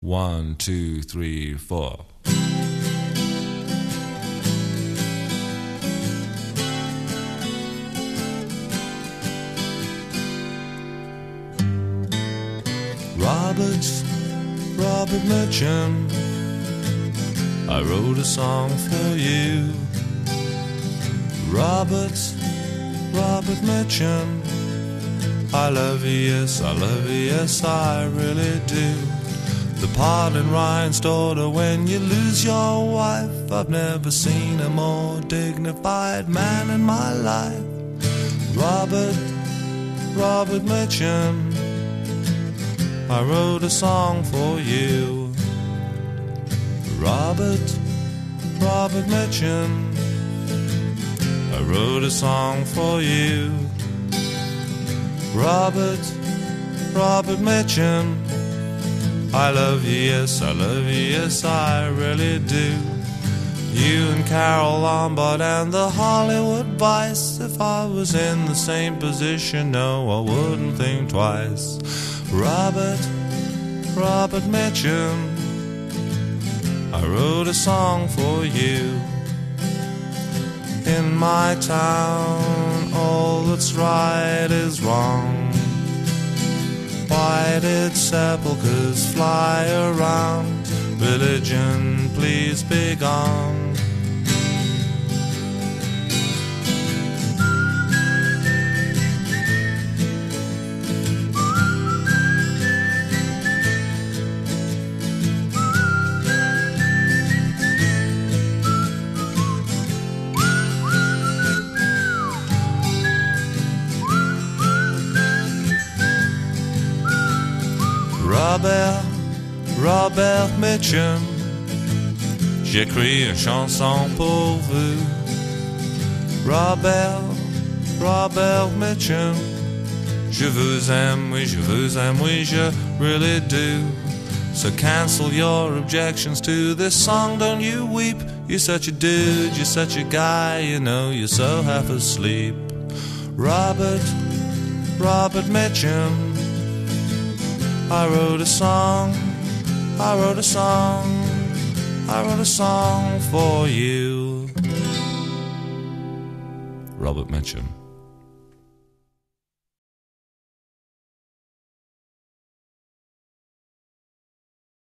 One, two, three, four. Robert, Robert Mitchum, I wrote a song for you. Robert, Robert Mitchum, I love you, yes, I love you, yes, I really do. The part in Ryan's daughter when you lose your wife. I've never seen a more dignified man in my life. Robert, Robert Mitchum, I wrote a song for you. Robert, Robert Mitchum, I wrote a song for you. Robert, Robert Mitchum, I love you, yes, I love you, yes, I really do. You and Carole Lombard and the Hollywood Vice. If I was in the same position, no, I wouldn't think twice. Robert, Robert Mitchum, I wrote a song for you. In my town, all that's right is wrong. Did sepulchres fly around? Religion, please be gone. Robert, Robert Mitchum, j'écris une chanson pour vous. Robert, Robert Mitchum, je vous aime, oui, je vous aime, oui, je really do. So cancel your objections to this song, don't you weep. You're such a dude, you're such a guy, you know, you're so half asleep. Robert, Robert Mitchum. I wrote a song, I wrote a song, I wrote a song for you. Robert Mitchum.